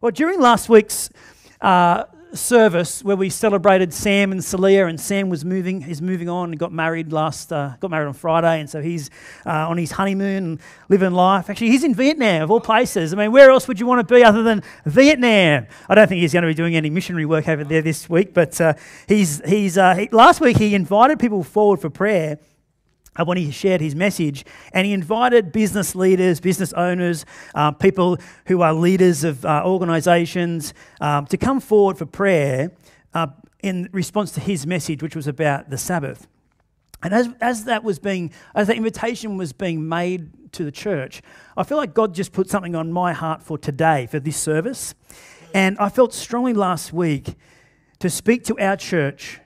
Well, during last week's uh, service where we celebrated Sam and Celia, and Sam was moving, he's moving on and got married last, uh, got married on Friday, and so he's uh, on his honeymoon and living life. Actually, he's in Vietnam of all places. I mean, where else would you want to be other than Vietnam? I don't think he's going to be doing any missionary work over there this week, but uh, he's, he's uh, he, last week he invited people forward for prayer when he shared his message, and he invited business leaders, business owners, uh, people who are leaders of uh, organizations um, to come forward for prayer uh, in response to his message, which was about the Sabbath. And as, as that was being, as that invitation was being made to the church, I feel like God just put something on my heart for today, for this service. And I felt strongly last week to speak to our church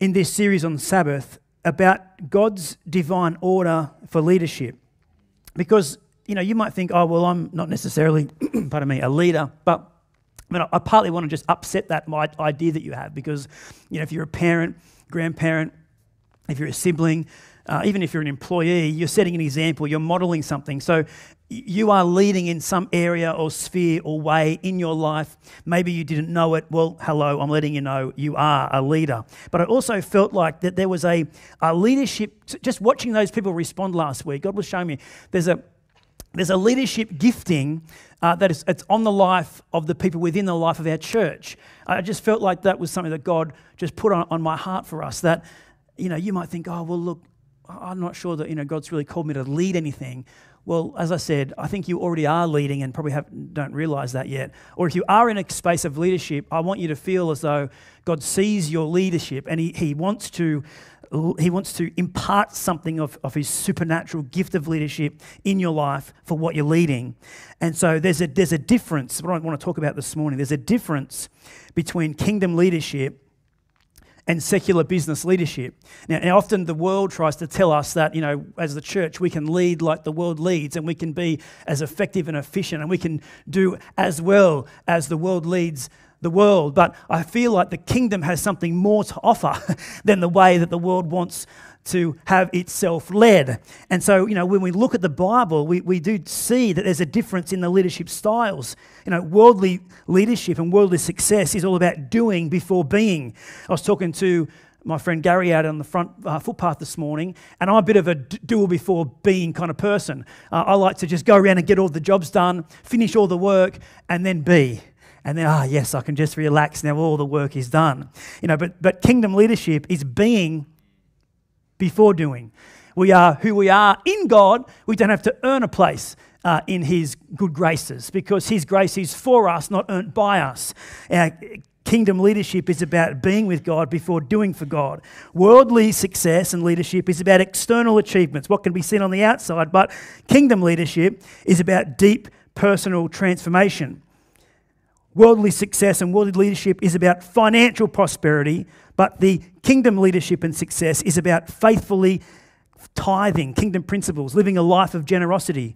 in this series on Sabbath about God's divine order for leadership. Because, you know, you might think, oh, well, I'm not necessarily, pardon me, a leader, but I, mean, I partly want to just upset that idea that you have because, you know, if you're a parent, grandparent, if you're a sibling, uh, even if you're an employee, you're setting an example, you're modeling something. So you are leading in some area or sphere or way in your life. Maybe you didn't know it. Well, hello, I'm letting you know you are a leader. But I also felt like that there was a, a leadership, just watching those people respond last week, God was showing me there's a, there's a leadership gifting uh, that is it's on the life of the people within the life of our church. I just felt like that was something that God just put on, on my heart for us. That, you know, you might think, oh, well, look, I'm not sure that, you know, God's really called me to lead anything. Well, as I said, I think you already are leading and probably have, don't realize that yet. Or if you are in a space of leadership, I want you to feel as though God sees your leadership and He, he wants to. He wants to impart something of, of his supernatural gift of leadership in your life for what you're leading. And so there's a, there's a difference, what I want to talk about this morning, there's a difference between kingdom leadership and secular business leadership. Now, and often the world tries to tell us that, you know, as the church, we can lead like the world leads and we can be as effective and efficient and we can do as well as the world leads the world. But I feel like the kingdom has something more to offer than the way that the world wants to have itself led. And so, you know, when we look at the Bible, we, we do see that there's a difference in the leadership styles. You know, worldly leadership and worldly success is all about doing before being. I was talking to my friend Gary out on the front uh, footpath this morning, and I'm a bit of a doer before being kind of person. Uh, I like to just go around and get all the jobs done, finish all the work, and then be and then ah yes i can just relax now all the work is done you know but but kingdom leadership is being before doing. We are who we are in God. We don't have to earn a place uh, in His good graces because His grace is for us, not earned by us. Our kingdom leadership is about being with God before doing for God. Worldly success and leadership is about external achievements, what can be seen on the outside, but kingdom leadership is about deep personal transformation. Worldly success and worldly leadership is about financial prosperity, but the kingdom leadership and success is about faithfully tithing, kingdom principles, living a life of generosity.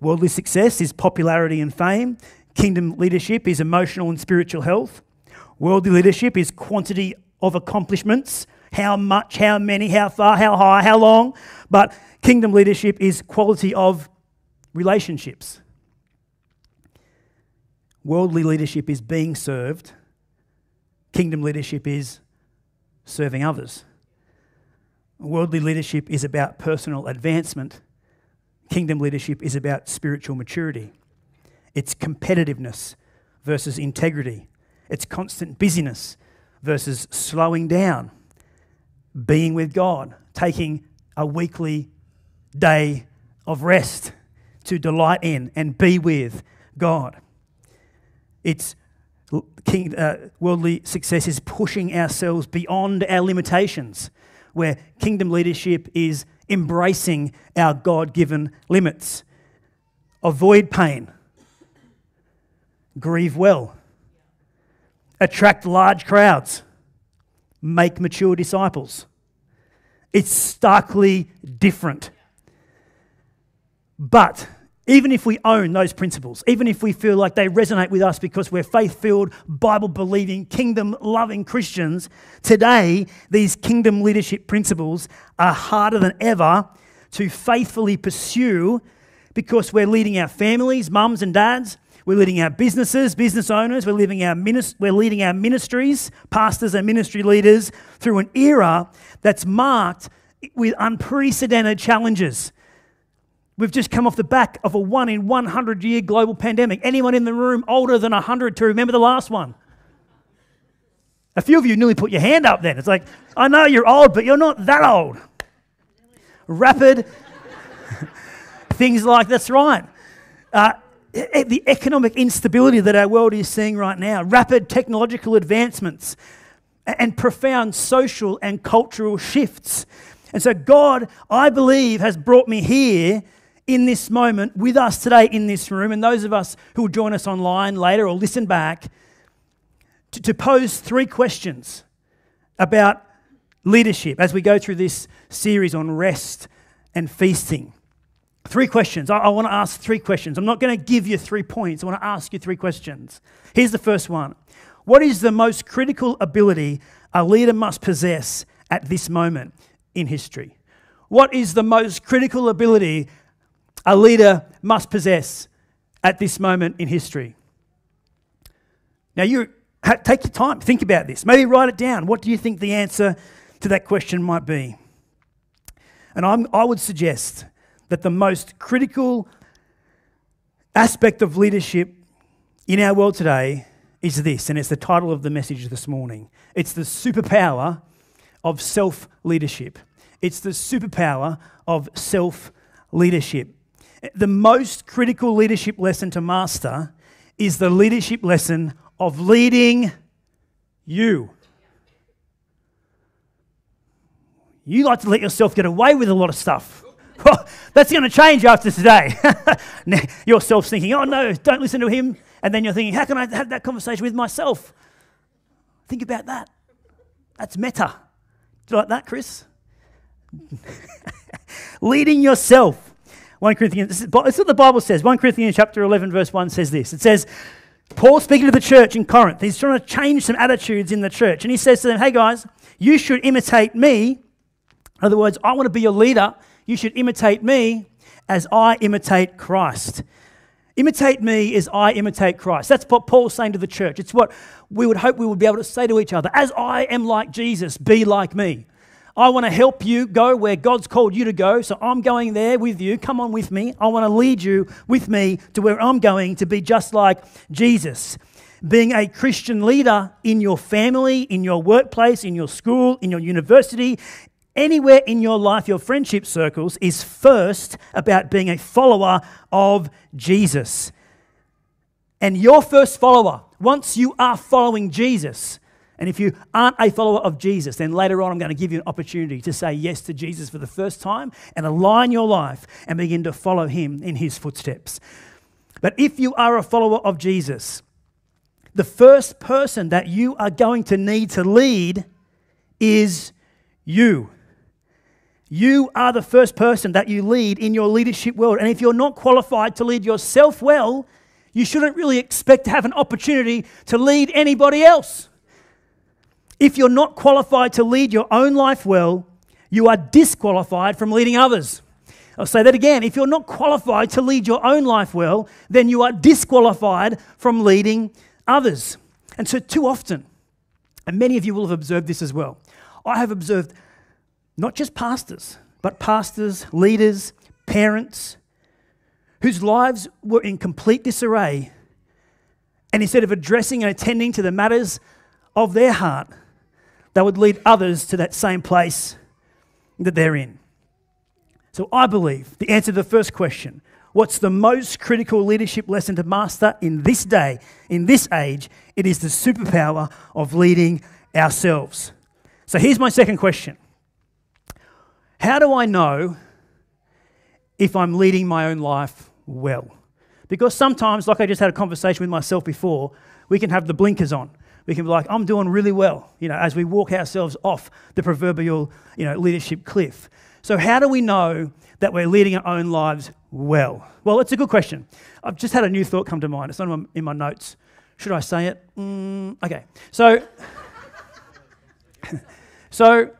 Worldly success is popularity and fame. Kingdom leadership is emotional and spiritual health. Worldly leadership is quantity of accomplishments how much, how many, how far, how high, how long. But kingdom leadership is quality of relationships. Worldly leadership is being served, kingdom leadership is serving others. Worldly leadership is about personal advancement, kingdom leadership is about spiritual maturity. It's competitiveness versus integrity, it's constant busyness versus slowing down, being with God, taking a weekly day of rest to delight in and be with God. It's king, uh, worldly success is pushing ourselves beyond our limitations, where kingdom leadership is embracing our God given limits. Avoid pain, grieve well, attract large crowds, make mature disciples. It's starkly different. But even if we own those principles, even if we feel like they resonate with us because we're faith filled, Bible believing, kingdom loving Christians, today these kingdom leadership principles are harder than ever to faithfully pursue because we're leading our families, mums and dads, we're leading our businesses, business owners, we're, our minis- we're leading our ministries, pastors and ministry leaders through an era that's marked with unprecedented challenges. We've just come off the back of a one in 100 year global pandemic. Anyone in the room older than 100 to remember the last one? A few of you nearly put your hand up then. It's like, I know you're old, but you're not that old. Rapid things like that's right. Uh, the economic instability that our world is seeing right now, rapid technological advancements, and profound social and cultural shifts. And so, God, I believe, has brought me here in this moment with us today in this room, and those of us who will join us online later or listen back, to, to pose three questions about leadership as we go through this series on rest and feasting. Three questions. I, I want to ask three questions. I'm not going to give you three points. I want to ask you three questions. Here's the first one What is the most critical ability a leader must possess at this moment in history? What is the most critical ability a leader must possess at this moment in history? Now, you take your time, think about this. Maybe write it down. What do you think the answer to that question might be? And I'm, I would suggest that the most critical aspect of leadership in our world today is this, and it's the title of the message this morning. It's the superpower of self leadership. It's the superpower of self leadership. The most critical leadership lesson to master is the leadership lesson of leading you. You like to let yourself get away with a lot of stuff. That's going to change after today. Yourself thinking, oh no, don't listen to him. And then you're thinking, how can I have that conversation with myself? Think about that. That's meta. Do you like that, Chris? Leading yourself. 1 Corinthians, this is, what the Bible says. 1 Corinthians chapter 11, verse 1 says this. It says, Paul speaking to the church in Corinth, he's trying to change some attitudes in the church. And he says to them, hey guys, you should imitate me. In other words, I want to be your leader you should imitate me as I imitate Christ. Imitate me as I imitate Christ. That's what Paul's saying to the church. It's what we would hope we would be able to say to each other. As I am like Jesus, be like me. I want to help you go where God's called you to go, so I'm going there with you. Come on with me. I want to lead you with me to where I'm going to be just like Jesus. Being a Christian leader in your family, in your workplace, in your school, in your university, anywhere in your life, your friendship circles, is first about being a follower of Jesus. And your first follower, once you are following Jesus, and if you aren't a follower of Jesus, then later on I'm going to give you an opportunity to say yes to Jesus for the first time and align your life and begin to follow him in his footsteps. But if you are a follower of Jesus, the first person that you are going to need to lead is you. You are the first person that you lead in your leadership world. And if you're not qualified to lead yourself well, you shouldn't really expect to have an opportunity to lead anybody else. If you're not qualified to lead your own life well, you are disqualified from leading others. I'll say that again. If you're not qualified to lead your own life well, then you are disqualified from leading others. And so, too often, and many of you will have observed this as well, I have observed not just pastors, but pastors, leaders, parents, whose lives were in complete disarray. And instead of addressing and attending to the matters of their heart, they would lead others to that same place that they're in. So I believe the answer to the first question what's the most critical leadership lesson to master in this day, in this age? It is the superpower of leading ourselves. So here's my second question how do I know if I'm leading my own life well? Because sometimes, like I just had a conversation with myself before, we can have the blinkers on. We can be like, I'm doing really well, you know, as we walk ourselves off the proverbial, you know, leadership cliff. So, how do we know that we're leading our own lives well? Well, it's a good question. I've just had a new thought come to mind. It's not in my notes. Should I say it? Mm, okay. So, so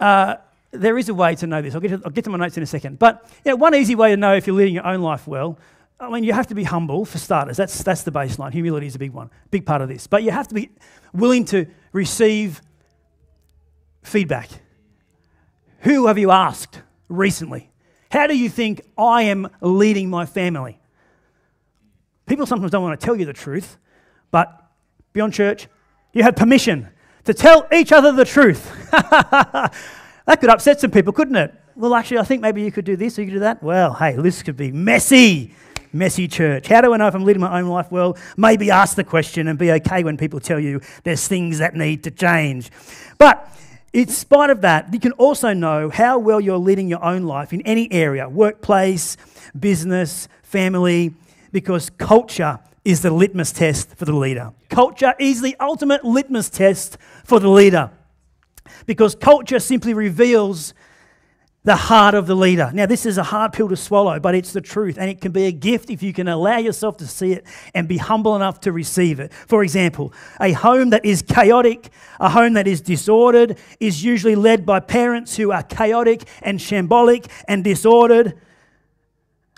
uh, there is a way to know this. I'll get to, I'll get to my notes in a second. But you know, one easy way to know if you're leading your own life well, I mean, you have to be humble for starters. That's, that's the baseline. Humility is a big one, big part of this. But you have to be willing to receive feedback. Who have you asked recently? How do you think I am leading my family? People sometimes don't want to tell you the truth, but beyond church, you have permission to tell each other the truth. that could upset some people, couldn't it? Well, actually, I think maybe you could do this or you could do that. Well, hey, this could be messy. Messy church. How do I know if I'm leading my own life well? Maybe ask the question and be okay when people tell you there's things that need to change. But in spite of that, you can also know how well you're leading your own life in any area workplace, business, family, because culture is the litmus test for the leader. Culture is the ultimate litmus test for the leader because culture simply reveals the heart of the leader. Now, this is a hard pill to swallow, but it's the truth, and it can be a gift if you can allow yourself to see it and be humble enough to receive it. For example, a home that is chaotic, a home that is disordered, is usually led by parents who are chaotic and shambolic and disordered.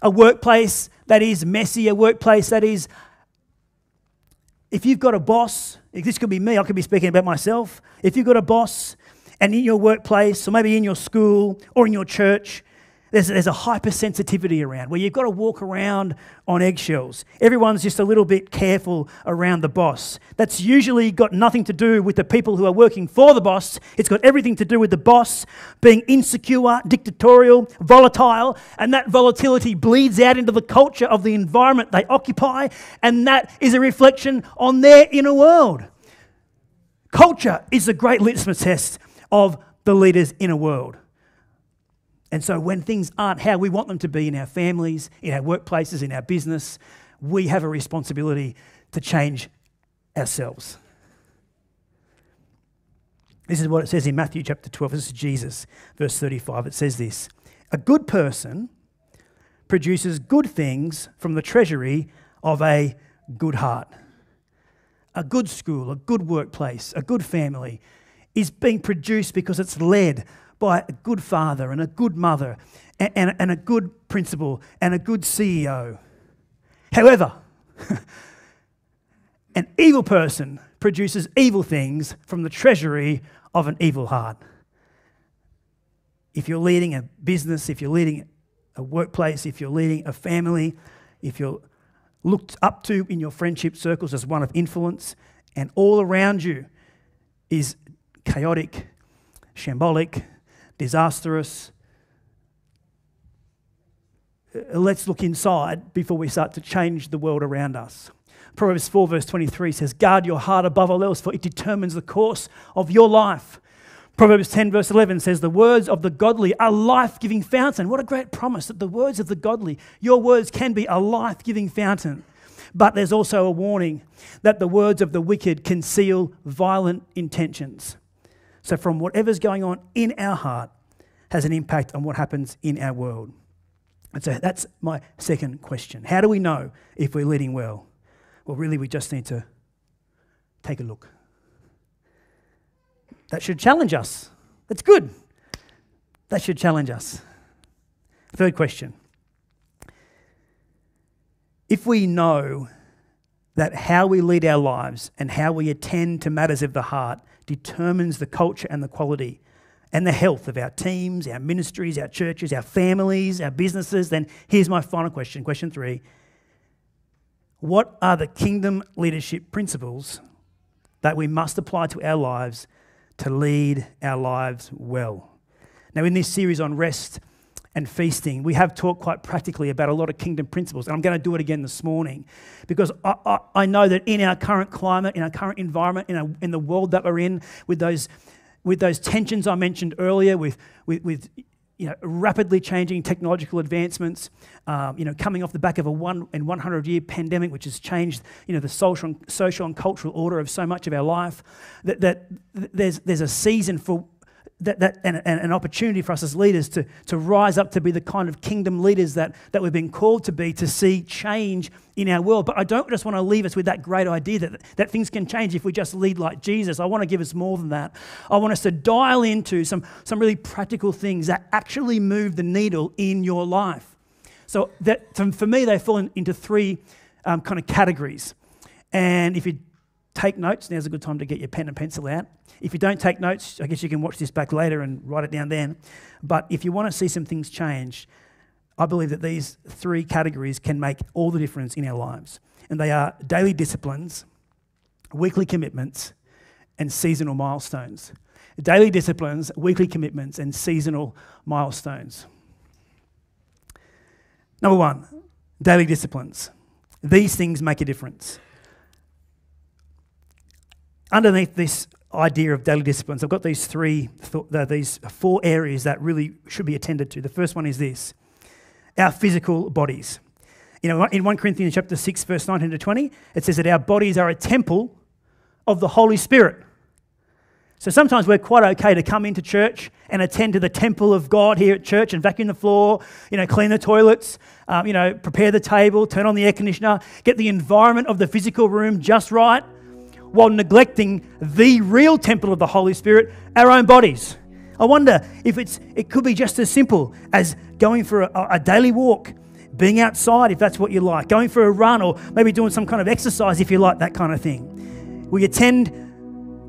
A workplace that is messy, a workplace that is. If you've got a boss, this could be me, I could be speaking about myself. If you've got a boss and in your workplace, or maybe in your school, or in your church, there's, there's a hypersensitivity around where you've got to walk around on eggshells. Everyone's just a little bit careful around the boss. That's usually got nothing to do with the people who are working for the boss. It's got everything to do with the boss being insecure, dictatorial, volatile, and that volatility bleeds out into the culture of the environment they occupy, and that is a reflection on their inner world. Culture is a great litmus test of the leaders in a world. And so when things aren't how we want them to be in our families, in our workplaces, in our business, we have a responsibility to change ourselves. This is what it says in Matthew chapter 12. This is Jesus, verse 35. It says this A good person produces good things from the treasury of a good heart. A good school, a good workplace, a good family, is being produced because it's led by a good father and a good mother and, and, and a good principal and a good CEO. However, an evil person produces evil things from the treasury of an evil heart. If you're leading a business, if you're leading a workplace, if you're leading a family, if you're looked up to in your friendship circles as one of influence, and all around you is chaotic, shambolic, disastrous. Uh, let's look inside before we start to change the world around us. Proverbs 4, verse 23 says, Guard your heart above all else, for it determines the course of your life. Proverbs 10, verse 11 says, The words of the godly are life giving fountain. What a great promise that the words of the godly, your words can be a life giving fountain. But there's also a warning that the words of the wicked conceal violent intentions. So, from whatever's going on in our heart, has an impact on what happens in our world. And so that's my second question. How do we know if we're leading well? Well, really, we just need to take a look. That should challenge us. That's good. That should challenge us. Third question. If we know that how we lead our lives and how we attend to matters of the heart determines the culture and the quality and the health of our teams, our ministries, our churches, our families, our businesses, then here's my final question. Question three What are the kingdom leadership principles that we must apply to our lives to lead our lives well? Now, in this series on rest, and feasting, we have talked quite practically about a lot of kingdom principles. And I'm going to do it again this morning because I, I, I know that in our current climate, in our current environment, in, in the world that we're in, with those, with those tensions I mentioned earlier, with, with, with you know, rapidly changing technological advancements, um, you know, coming off the back of a one in 100 year pandemic, which has changed, you know, the social and, social and cultural order of so much of our life, that, that there's, there's a season for that, that, and, and an opportunity for us as leaders to, to rise up to be the kind of kingdom leaders that, that we've been called to be, to see change in our world. But I don't just want to leave us with that great idea that, that things can change if we just lead like Jesus. I want to give us more than that. I want us to dial into some, some really practical things that actually move the needle in your life. So that, for me, they fall in, into three um, kind of categories. And if you take notes, now's a good time to get your pen and pencil out. If you don't take notes, I guess you can watch this back later and write it down then. But if you want to see some things change, I believe that these three categories can make all the difference in our lives. And they are daily disciplines, weekly commitments, and seasonal milestones. Daily disciplines, weekly commitments, and seasonal milestones. Number one, daily disciplines. These things make a difference. Underneath this idea of daily disciplines, I've got these three, th- these four areas that really should be attended to. The first one is this our physical bodies. You know, in 1 Corinthians chapter 6, verse 19 to 20, it says that our bodies are a temple of the Holy Spirit. So sometimes we're quite okay to come into church and attend to the temple of God here at church and vacuum the floor, you know, clean the toilets, um, you know, prepare the table, turn on the air conditioner, get the environment of the physical room just right, while neglecting the real temple of the Holy Spirit, our own bodies. I wonder if it's it could be just as simple as going for a, a daily walk, being outside if that's what you like, going for a run, or maybe doing some kind of exercise if you like that kind of thing. We attend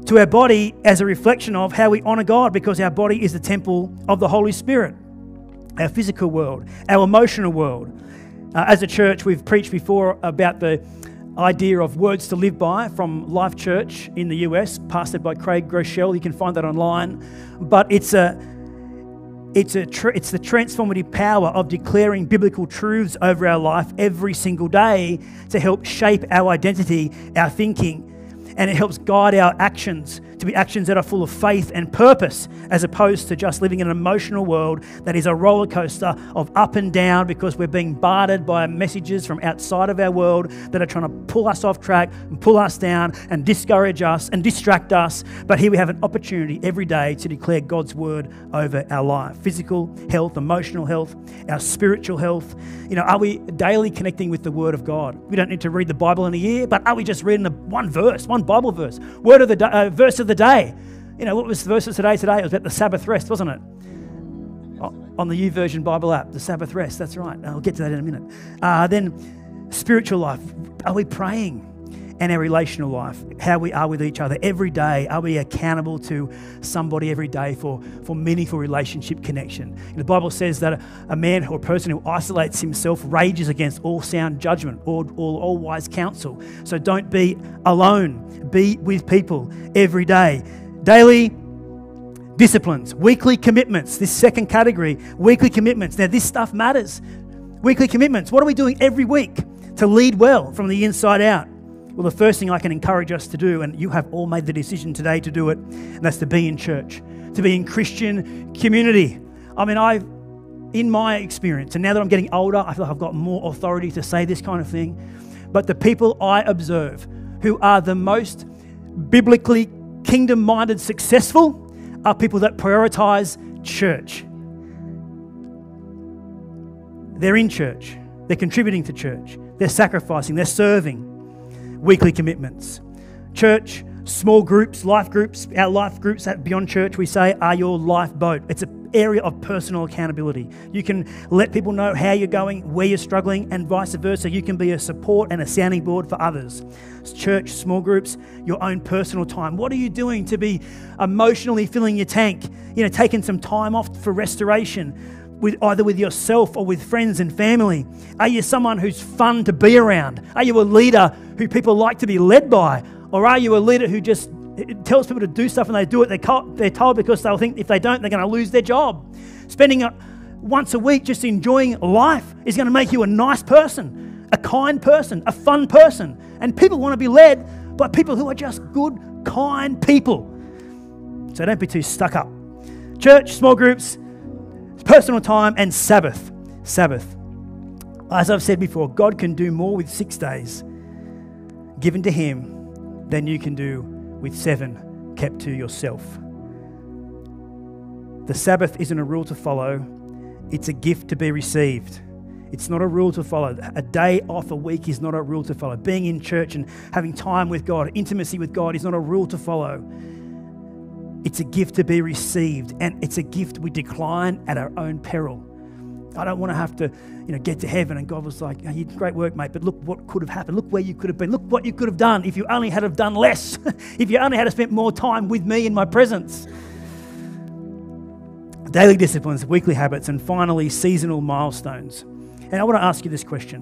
to our body as a reflection of how we honor God because our body is the temple of the Holy Spirit, our physical world, our emotional world. Uh, as a church, we've preached before about the idea of words to live by from Life Church in the US, pastored by Craig Groeschel. You can find that online. But it's a it's, a tr- it's the transformative power of declaring biblical truths over our life every single day to help shape our identity, our thinking, and it helps guide our actions to be actions that are full of faith and purpose, as opposed to just living in an emotional world that is a roller coaster of up and down because we're being bartered by messages from outside of our world that are trying to pull us off track and pull us down and discourage us and distract us. But here we have an opportunity every day to declare God's word over our life physical health, emotional health, our spiritual health. You know, are we daily connecting with the word of God? We don't need to read the Bible in a year, but are we just reading the one verse, one Bible verse? Word of the uh, verse of of the day. You know, what was the verse of today? Today it was about the Sabbath rest, wasn't it? On the YouVersion Bible app, the Sabbath rest. That's right. I'll get to that in a minute. Uh, then, spiritual life. Are we praying? And our relational life, how we are with each other every day. Are we accountable to somebody every day for, for meaningful relationship connection? And the Bible says that a, man or a person who isolates himself rages against all sound judgment or all, all wise counsel. So don't be alone, be with people every day. Daily disciplines, weekly commitments. This second category, weekly commitments. Now, this stuff matters. Weekly commitments. What are we doing every week to lead well from the inside out? Well, the first thing I can encourage us to do, and you have all made the decision today to do it, and that's to be in church, to be in Christian community. I mean, I've in my experience, and now that I'm getting older, I feel like I've got more authority to say this kind of thing. But the people I observe who are the most biblically kingdom minded successful are people that prioritize church. They're in church, they're contributing to church, they're sacrificing, they're serving weekly commitments. Church, small groups, life groups, our life groups at Beyond Church, we say, are your lifeboat. It's an area of personal accountability. You can let people know how you're going, where you're struggling, and vice versa. You can be a support and a sounding board for others. Church, small groups, your own personal time. What are you doing to be emotionally filling your tank? You know, taking some time off for restoration with either with yourself or with friends and family? Are you someone who's fun to be around? Are you a leader who people like to be led by? Or are you a leader who just tells people to do stuff and they do it? They're told because they'll think if they don't, they're going to lose their job. Spending a, once a week just enjoying life is going to make you a nice person, a kind person, a fun person. And people want to be led by people who are just good, kind people. So don't be too stuck up. Church, small groups, personal time, and Sabbath. Sabbath. As I've said before, God can do more with six days given to Him than you can do with seven kept to yourself. The Sabbath isn't a rule to follow, it's a gift to be received. It's not a rule to follow. A day off a week is not a rule to follow. Being in church and having time with God, intimacy with God, is not a rule to follow. It's a gift to be received, and it's a gift we decline at our own peril. I don't want to have to, you know, get to heaven and God was like, oh, you did great work, mate, but look what could have happened. Look where you could have been. Look what you could have done if you only had have done less. if you only had spent more time with me in my presence. Daily disciplines, weekly habits, and finally seasonal milestones. And I want to ask you this question.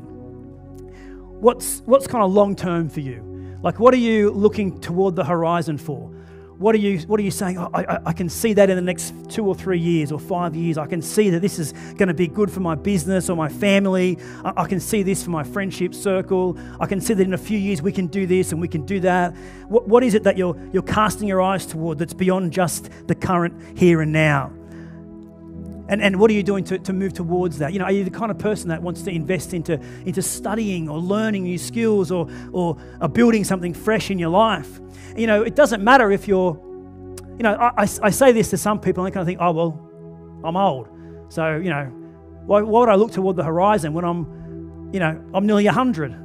What's what's kind of long term for you? Like what are you looking toward the horizon for? What are you, what are you saying? I, I can see that in the next two or three years or five years. I can see that this is going to be good for my business or my family. I, I can see this for my friendship circle. I can see that in a few years we can do this and we can do that. What, what is it that you're, you're casting your eyes toward that's beyond just the current here and now? And, and what are you doing to, to move towards that? You know, are you the kind of person that wants to invest into, into studying or learning new skills or, or, or building something fresh in your life? You know, it doesn't matter if you're, you know, I, I, I say this to some people and they kind of think, oh, well, I'm old. So, you know, why, why would I look toward the horizon when I'm, you know, I'm nearly 100,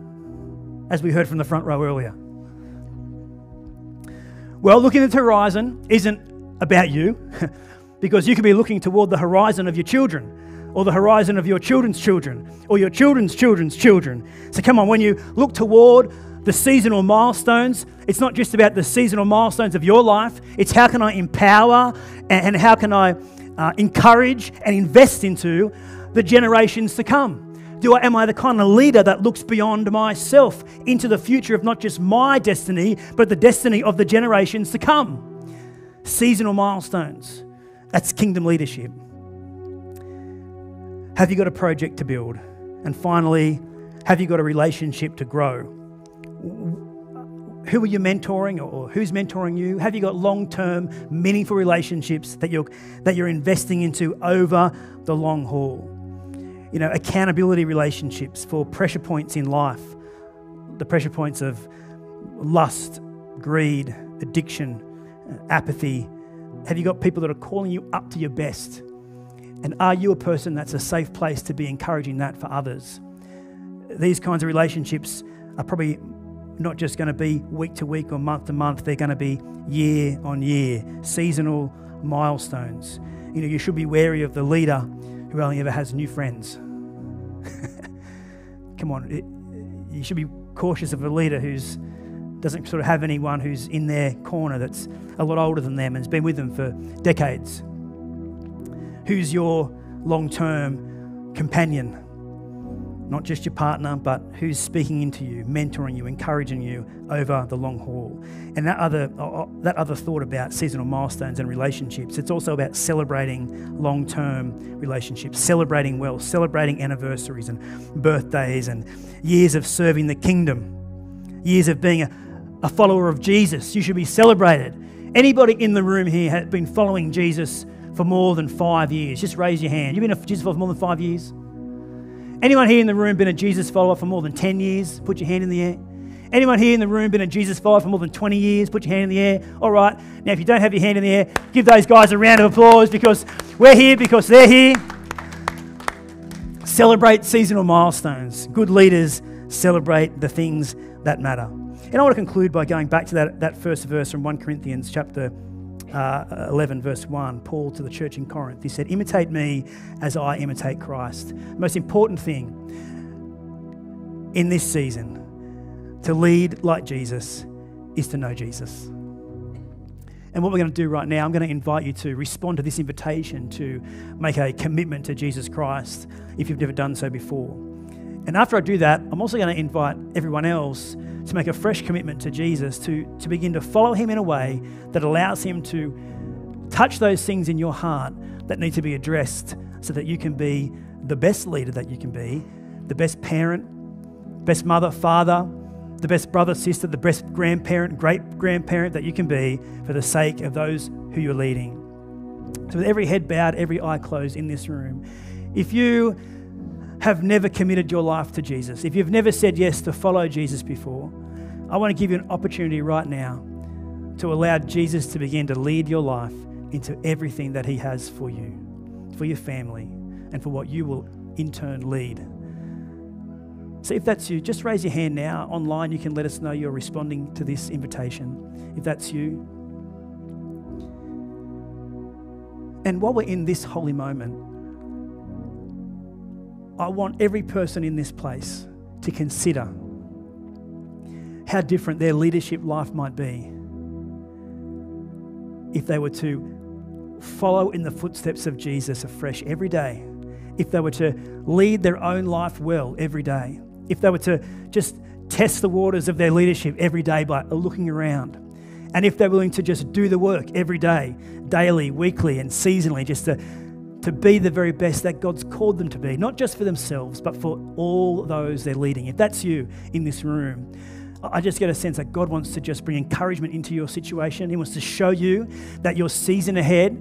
as we heard from the front row earlier? Well, looking at the horizon isn't about you. because you could be looking toward the horizon of your children or the horizon of your children's children or your children's children's children. So come on, when you look toward the seasonal milestones, it's not just about the seasonal milestones of your life, it's how can I empower and how can I uh, encourage and invest into the generations to come. Do I, am I the kind of leader that looks beyond myself into the future of not just my destiny, but the destiny of the generations to come? Seasonal milestones. That's kingdom leadership. Have you got a project to build? And finally, have you got a relationship to grow? Who are you mentoring or who's mentoring you? Have you got long term, meaningful relationships that you're, that you're investing into over the long haul? You know, accountability relationships for pressure points in life, the pressure points of lust, greed, addiction, apathy, have you got people that are calling you up to your best? And are you a person that's a safe place to be encouraging that for others? These kinds of relationships are probably not just going to be week to week or month to month, they're going to be year on year, seasonal milestones. You know, you should be wary of the leader who only ever has new friends. Come on, it, you should be cautious of a leader who's doesn't sort of have anyone who's in their corner that's a lot older than them and has been with them for decades. Who's your long term companion? Not just your partner, but who's speaking into you, mentoring you, encouraging you over the long haul. And that other, uh, uh that other thought about seasonal milestones and relationships, it's also about celebrating long term relationships, celebrating well, celebrating anniversaries and birthdays and years of serving the kingdom, years of being a, a follower of Jesus. You should be celebrated. Anybody in the room here has been following Jesus for more than five years? Just raise your hand. You've been a Jesus follower for more than five years? Anyone here in the room been a Jesus follower for more than 10 years? Put your hand in the air. Anyone here in the room been a Jesus follower for more than 20 years? Put your hand in the air. All right. Now, if you don't have your hand in the air, give those guys a round of applause because we're here because they're here. Celebrate seasonal milestones. Good leaders celebrate the things that matter. And I want to conclude by going back to that, that first verse from 1 Corinthians chapter uh, 11, verse 1, Paul to the church in Corinth. He said, Imitate me as I imitate Christ. The most important thing in this season to lead like Jesus is to know Jesus. And what we're going to do right now, I'm going to invite you to respond to this invitation to make a commitment to Jesus Christ if you've never done so before. And after I do that, I'm also going to invite everyone else to make a fresh commitment to Jesus, to, to begin to follow him in a way that allows him to touch those things in your heart that need to be addressed so that you can be the best leader that you can be, the best parent, best mother, father, the best brother, sister, the best grandparent, great grandparent that you can be for the sake of those who you're leading. So, with every head bowed, every eye closed in this room, if you have never committed your life to Jesus, if you've never said yes to follow Jesus before, I want to give you an opportunity right now to allow Jesus to begin to lead your life into everything that He has for you, for your family, and for what you will in turn lead. So, if that's you, just raise your hand now. Online, you can let us know you're responding to this invitation. If that's you. And while we're in this holy moment, I want every person in this place to consider how different their leadership life might be if they were to follow in the footsteps of Jesus afresh every day, if they were to lead their own life well every day, if they were to just test the waters of their leadership every day by looking around, and if they're willing to just do the work every day, daily, weekly, and seasonally, just to, to be the very best that God's called them to be, not just for themselves, but for all those they're leading. If that's you in this room, I just get a sense that God wants to just bring encouragement into your situation. He wants to show you that your season ahead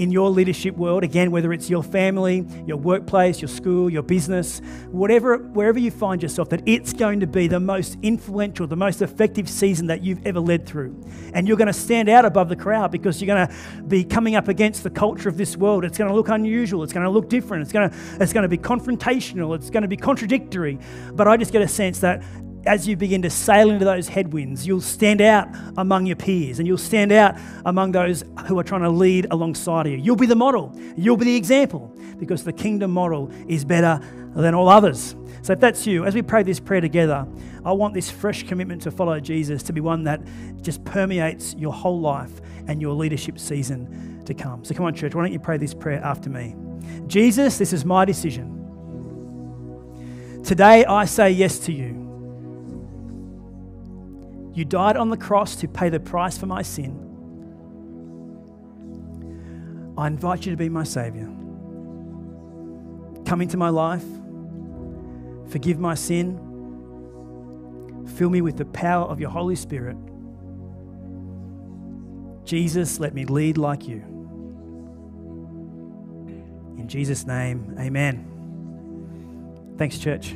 in your leadership world, again, whether it's your family, your workplace, your school, your business, whatever, wherever you find yourself, that it's going to be the most influential, the most effective season that you've ever led through. And you're going to stand out above the crowd because you're going to be coming up against the culture of this world. It's going to look unusual. It's going to look different. It's going to, it's going to be confrontational. It's going to be contradictory. But I just get a sense that as you begin to sail into those headwinds, you'll stand out among your peers and you'll stand out among those who are trying to lead alongside of you. You'll be the model, you'll be the example because the kingdom model is better than all others. So, if that's you, as we pray this prayer together, I want this fresh commitment to follow Jesus to be one that just permeates your whole life and your leadership season to come. So, come on, church, why don't you pray this prayer after me? Jesus, this is my decision. Today, I say yes to you. You died on the cross to pay the price for my sin. I invite you to be my Savior. Come into my life, forgive my sin, fill me with the power of your Holy Spirit. Jesus, let me lead like you. In Jesus' name, amen. Thanks, church.